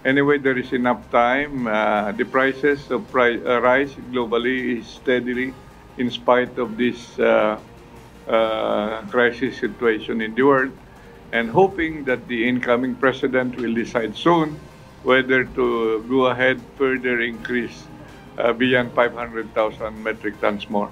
Anyway, there is enough time. Uh, the prices of pri- uh, rice globally is steadily in spite of this uh, uh, crisis situation in the world and hoping that the incoming president will decide soon whether to go ahead further increase uh, beyond 500,000 metric tons more.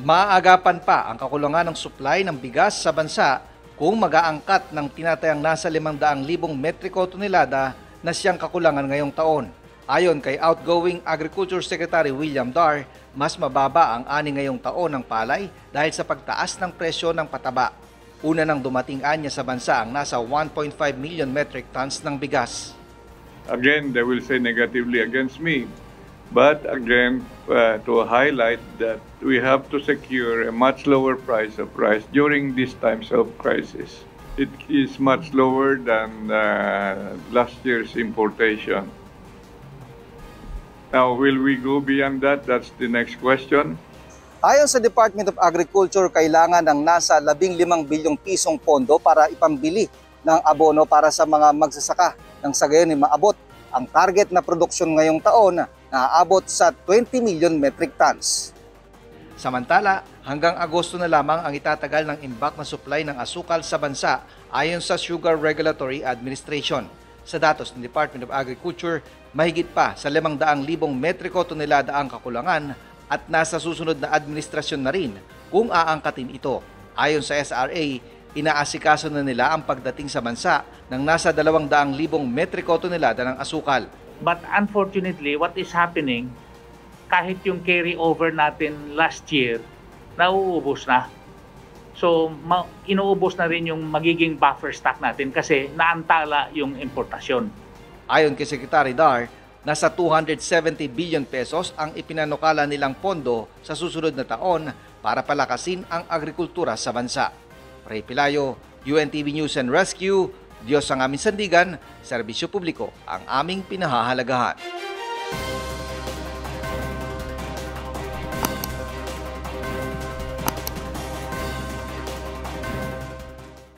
Maagapan pa ang kakulangan ng supply ng bigas sa bansa kung mag-aangkat ng tinatayang nasa 500,000 metriko tonelada na siyang kakulangan ngayong taon. Ayon kay outgoing Agriculture Secretary William Dar, mas mababa ang ani ngayong taon ng palay dahil sa pagtaas ng presyo ng pataba. Una nang dumating anya sa bansa ang nasa 1.5 million metric tons ng bigas. Again, they will say negatively against me. But again, uh, to highlight that we have to secure a much lower price of rice during these times of crisis. It is much lower than uh, last year's importation. Now, will we go beyond that? That's the next question. Ayon sa Department of Agriculture, kailangan ng nasa 15 bilyong pisong pondo para ipambili ng abono para sa mga magsasaka nang sa gayon ay maabot ang target na produksyon ngayong taon na aabot sa 20 million metric tons. Samantala, hanggang Agosto na lamang ang itatagal ng imbak na supply ng asukal sa bansa ayon sa Sugar Regulatory Administration. Sa datos ng Department of Agriculture, mahigit pa sa 500,000 metriko tonelada ang kakulangan at nasa susunod na administrasyon na rin kung aangkatin ito. Ayon sa SRA, inaasikaso na nila ang pagdating sa bansa ng nasa 200,000 metriko tonelada ng asukal. But unfortunately, what is happening, kahit yung carry over natin last year, nauubos na. So, ma- inuubos na rin yung magiging buffer stock natin kasi naantala yung importasyon. Ayon kay Secretary Dar, nasa 270 billion pesos ang ipinanukala nilang pondo sa susunod na taon para palakasin ang agrikultura sa bansa. Ray Pilayo, UNTV News and Rescue, Diyos ang aming sandigan, serbisyo publiko ang aming pinahahalagahan.